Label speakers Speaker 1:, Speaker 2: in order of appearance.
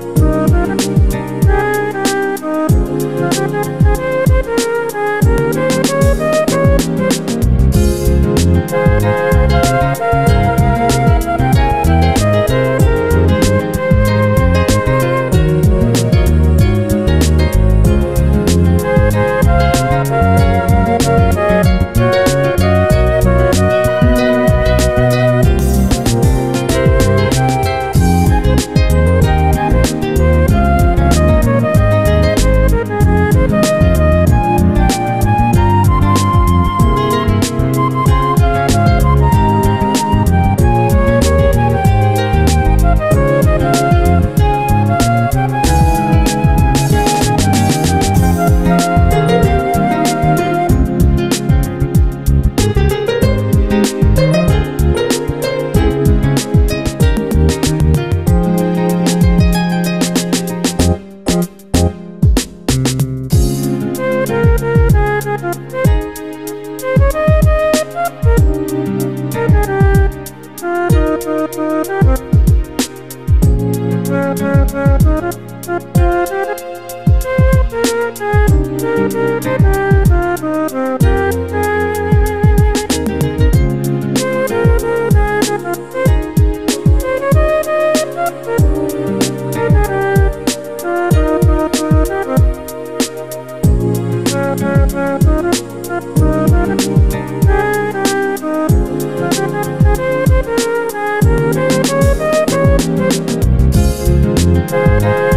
Speaker 1: Thank Thank you. Thank you.